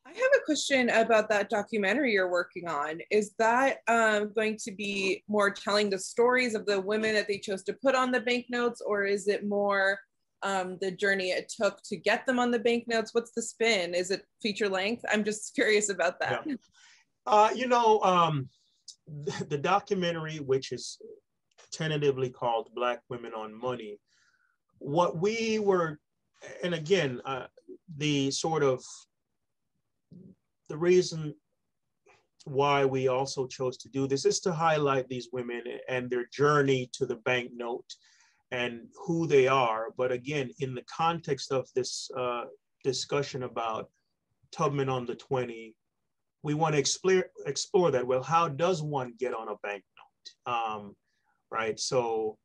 Speaker 3: I have a question about that documentary you're working on. Is that um, going to be more telling the stories of the women that they chose to put on the banknotes, or is it more um, the journey it took to get them on the banknotes? What's the spin? Is it feature length? I'm just *laughs* curious about that.
Speaker 2: Yeah. Uh, you know, um, *laughs* the, documentary, which is tentatively called Black Women on Money, what we were, and again, uh, the sort of the reason why we also chose to do this is to highlight these women and their journey to the banknote and who they are. But again, in the context of this uh, discussion about Tubman on the 20, we want to explore, explore that. Well, how does one get on a banknote? Um, right. So,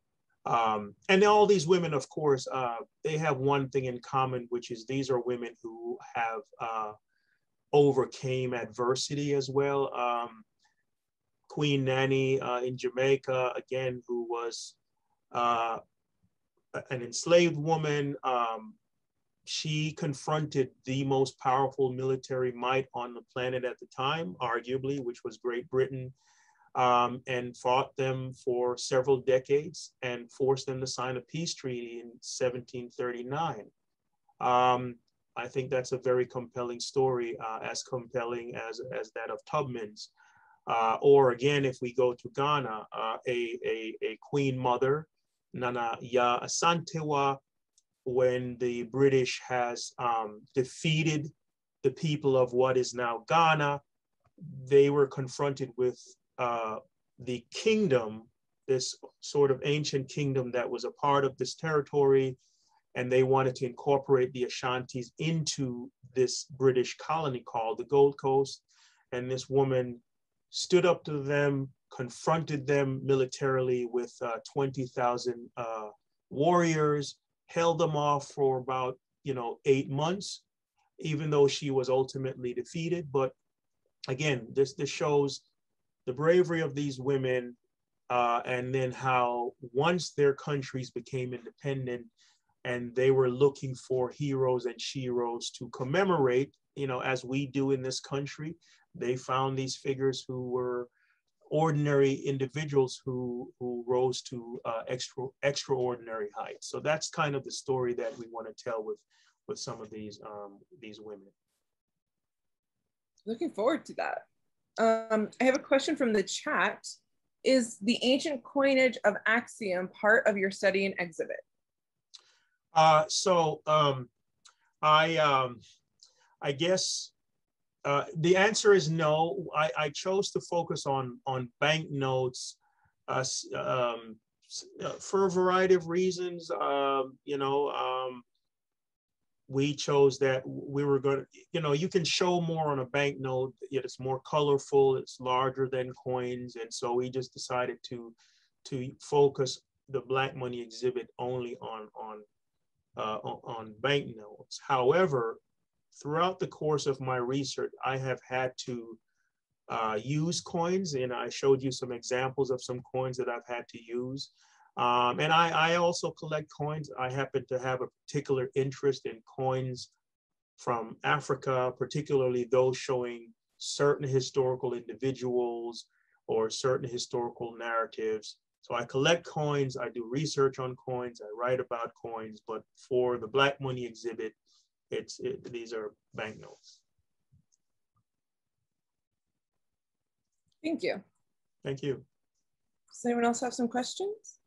Speaker 2: um, and all these women, of course, uh, they have one thing in common, which is these are women who have uh, overcame adversity as well. Um, Queen Nanny uh, in Jamaica, again, who was uh, an enslaved woman. Um, she confronted the most powerful military might on the planet at the time, arguably, which was Great Britain, um, and fought them for several decades and forced them to sign a peace treaty in 1739. Um, I think that's a very compelling story, uh, as compelling as, as that of Tubman's. Uh, or again, if we go to Ghana, uh, a, a, a, queen mother, Nana Yaa Asantewaa, when the British has um, defeated the people of what is now Ghana, they were confronted with uh, the kingdom, this sort of ancient kingdom that was a part of this territory and they wanted to incorporate the Ashantis into this British colony called the Gold Coast. And this woman stood up to them, confronted them militarily with uh, 20,000 uh, warriors, held them off for about, you know, eight months, even though she was ultimately defeated. But again, this, this shows the bravery of these women uh, and then how once their countries became independent, and they were looking for heroes and sheroes to commemorate, you know, as we do in this country. They found these figures who were ordinary individuals who who rose to uh, extra extraordinary heights. So that's kind of the story that we want to tell with with some of these um, these women.
Speaker 3: Looking forward to that. Um, I have a question from the chat. Is the ancient coinage of Axum part of your study and exhibit?
Speaker 2: Uh, so um, I, um, I guess uh, the answer is no. I, I chose to focus on on banknotes uh, um, uh, for a variety of reasons. Um, you know, um, we chose that we were going to, you know, you can show more on a banknote. It's more colorful. It's larger than coins, and so we just decided to to focus the Black Money exhibit only on on uh, on banknotes. However, throughout the course of my research, I have had to uh, use coins, and I showed you some examples of some coins that I've had to use. Um, and I, I also collect coins. I happen to have a particular interest in coins from Africa, particularly those showing certain historical individuals or certain historical narratives. So I collect coins, I do research on coins, I write about coins, but for the Black Money exhibit, it's it, these are banknotes.
Speaker 3: Thank you.
Speaker 2: Thank you.
Speaker 3: Does anyone else have some questions?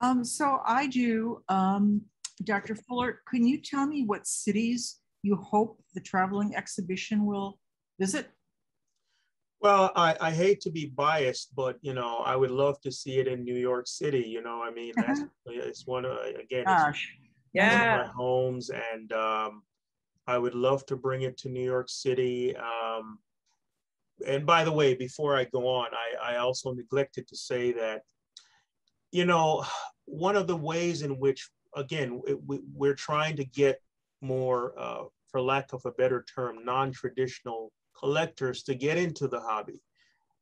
Speaker 7: Um, so I do. Um, Dr. Fuller, can you tell me what cities you hope the traveling exhibition will visit?
Speaker 2: Well, I, I hate to be biased, but you know, I would love to see it in New York City. You know, I mean, that's *laughs* it's one of again,
Speaker 7: Gosh.
Speaker 3: yeah,
Speaker 2: my homes, and um, I would love to bring it to New York City. Um, and by the way, before I go on, I, I also neglected to say that, you know, one of the ways in which, again, it, we, we're trying to get more, uh, for lack of a better term, non-traditional collectors to get into the hobby.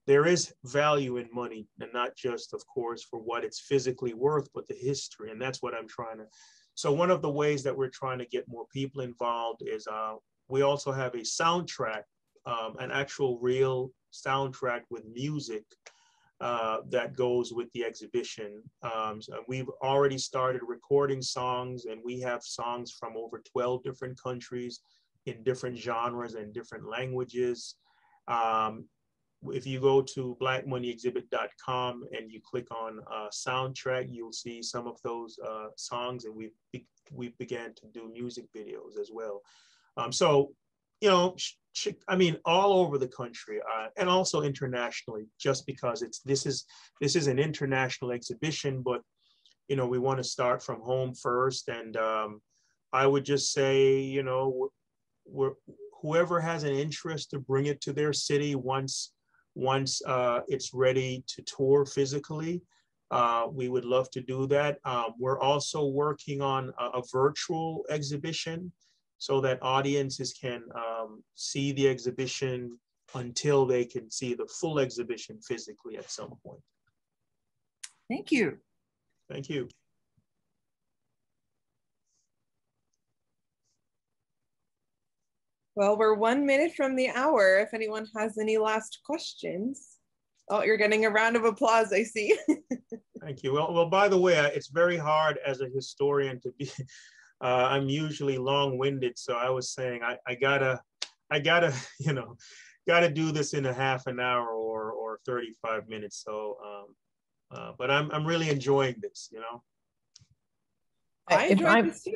Speaker 2: There is value in money, and not just, of course, for what it's physically worth, but the history. And that's what I'm trying to. So, one of the ways that we're trying to get more people involved is uh, we also have a soundtrack, um, an actual real soundtrack with music uh, that goes with the exhibition. Um, so we've already started recording songs, and we have songs from over 12 different countries in different genres and different languages. Um, if you go to blackmoneyexhibit.com and you click on uh, soundtrack, you'll see some of those uh, songs, and we've be we began to do music videos as well. Um, so, you know, I mean, all over the country uh, and also internationally, just because it's this is this is an international exhibition, but you know, we want to start from home first, and um, I would just say, you know, whoever has an interest to bring it to their city once once uh, it's ready to tour physically. Uh, we would love to do that. Um, we're also working on a, a, virtual exhibition so that audiences can um, see the exhibition until they can see the full exhibition physically at some point.
Speaker 7: Thank you.
Speaker 2: Thank you.
Speaker 3: Well, we're one minute from the hour. If anyone has any last questions. Oh, you're getting a round of applause, I see. *laughs*
Speaker 2: Thank you. Well, well, by the way, it's very hard as a historian to be, *laughs* uh, I'm usually long-winded. So I was saying, I, I gotta, I gotta, *laughs* you know, gotta do this in a half an hour or, or 35 minutes. So, um, uh, but I'm, I'm really enjoying this, you know.
Speaker 3: I enjoyed this too.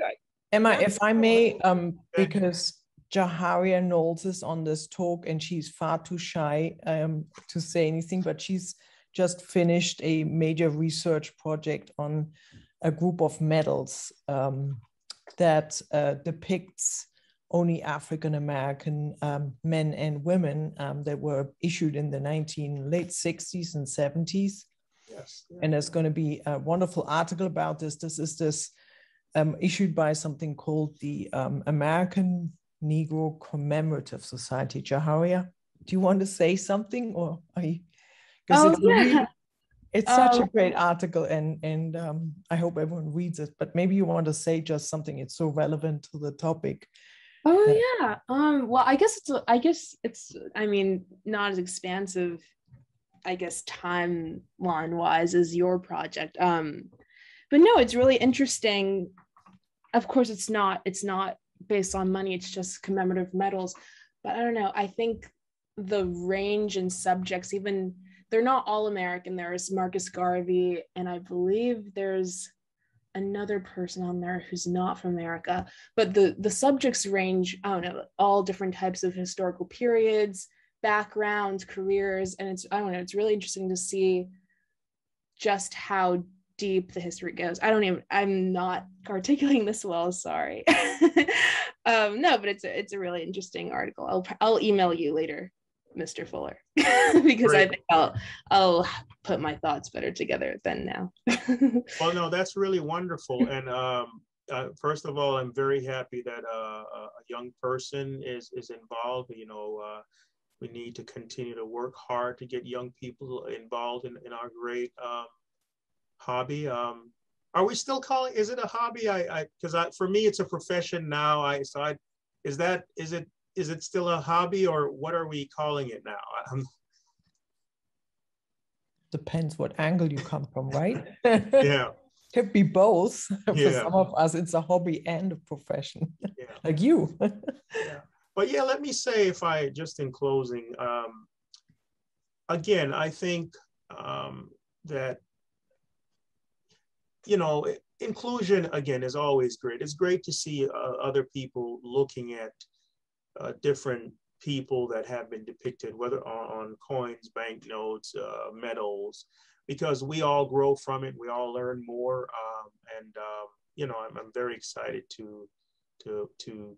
Speaker 6: Emma, if I may, um, because Jaharia Knowles is on this talk and she's far too shy um, to say anything, but she's just finished a major research project on a group of medals um, that uh, depicts only African American um, men and women um, that were issued in the 19 late 60s and 70s. Yes. And there's going to be a wonderful article about this. This is this um, issued by something called the um, American Negro Commemorative Society. Jaharia, do you want to say something or are you?
Speaker 8: Oh, it's, yeah. really,
Speaker 6: it's such a um, great article and, and um, I hope everyone reads it, but maybe you want to say just something. It's so relevant to the topic.
Speaker 8: Oh yeah. Um, well, I guess it's, I guess it's, I mean, not as expansive, I guess, timeline wise as your project. Um, but no, it's really interesting. Of course, it's not, it's not based on money it's just commemorative medals but i don't know i think the range and subjects even they're not all american there's marcus garvey and i believe there's another person on there who's not from America, but the the subjects range, I don't know, all different types of historical periods, backgrounds, careers, and it's I don't know, it's really interesting to see just how deep the history goes. I don't even I'm not articulating this well, sorry. *laughs* um, no, but it's a it's a really interesting article. I'll I'll email you later, Mr. Fuller, *laughs* because Great. I think I'll I'll put my thoughts better together than now. *laughs*
Speaker 2: well, no, that's really wonderful. And um, uh, first of all, I'm very happy that uh, a young person is is involved. You know, uh, we need to continue to work hard to get young people involved in, in our great um, hobby. Um, are we still calling? Is it a hobby? I because I, I, for me it's a profession now. I so I is that is it is it still a hobby or what are we calling it now? *laughs* Um,
Speaker 6: Depends what angle you come from, right? *laughs*
Speaker 2: yeah. *laughs*
Speaker 6: Could be both. For yeah. some of us, it's a hobby and a profession, yeah. like you.
Speaker 2: yeah. But yeah, let me say, if I just in closing, um, again, I think um, that you know, inclusion again is always great. It's great to see uh, other people looking at uh, different people that have been depicted, whether on, on coins, banknotes, uh, medals, because we all grow from it. We all learn more, um, and um, you know, I'm, I'm, very excited to to to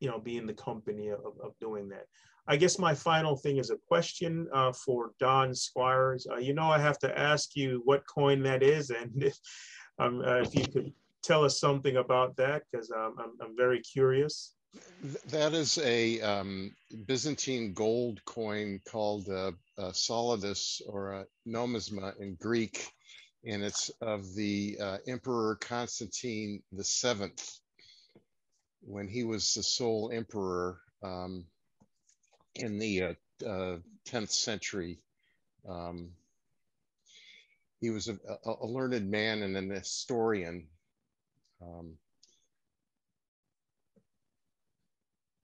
Speaker 2: you know be in the company of, of doing that. I guess my final thing is a question uh, for Don Squires. Uh, you know, I have to ask you what coin that is, and *laughs* if, um, uh, if you could tell us something about that, because um, I'm, I'm very curious.
Speaker 5: That is a um, Byzantine gold coin called uh, solidus or a nomisma in Greek, and it's of the uh, Emperor Constantine the Seventh when he was the sole emperor. Um, in the uh, uh, 10th century. Um, he was a, a, learned man and an historian. Um,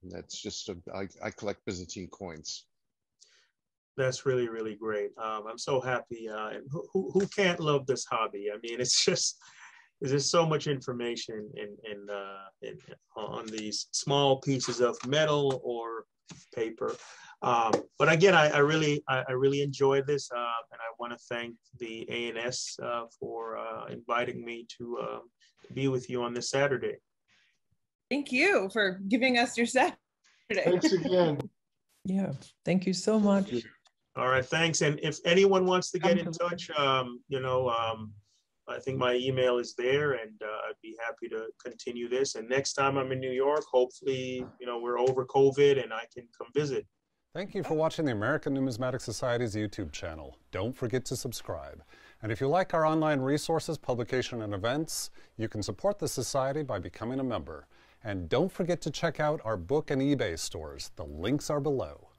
Speaker 5: that's just a, I, I collect Byzantine coins.
Speaker 2: That's really, really great. Um, I'm so happy. Uh, who, who can't love this hobby? I mean, it's just, there's so much information in, in, uh, in, on these small pieces of metal or paper. Um, but again, I, I really, I, I, really enjoyed this, uh, and I want to thank the ANS uh, for uh, inviting me to, um, to be with you on this Saturday.
Speaker 3: Thank you for giving us your Saturday.
Speaker 5: Thanks again. *laughs*
Speaker 6: yeah, thank you so much.
Speaker 2: All right, thanks. And if anyone wants to get in touch, um, you know, um, I think my email is there and uh, I'd be happy to continue this. And next time I'm in New York, hopefully, you know, we're over COVID and I can come visit.
Speaker 9: Thank you for watching the American Numismatic Society's YouTube channel. Don't forget to subscribe. And if you like our online resources, publication, and events, you can support the Society by becoming a member. And don't forget to check out our book and eBay stores. The links are below.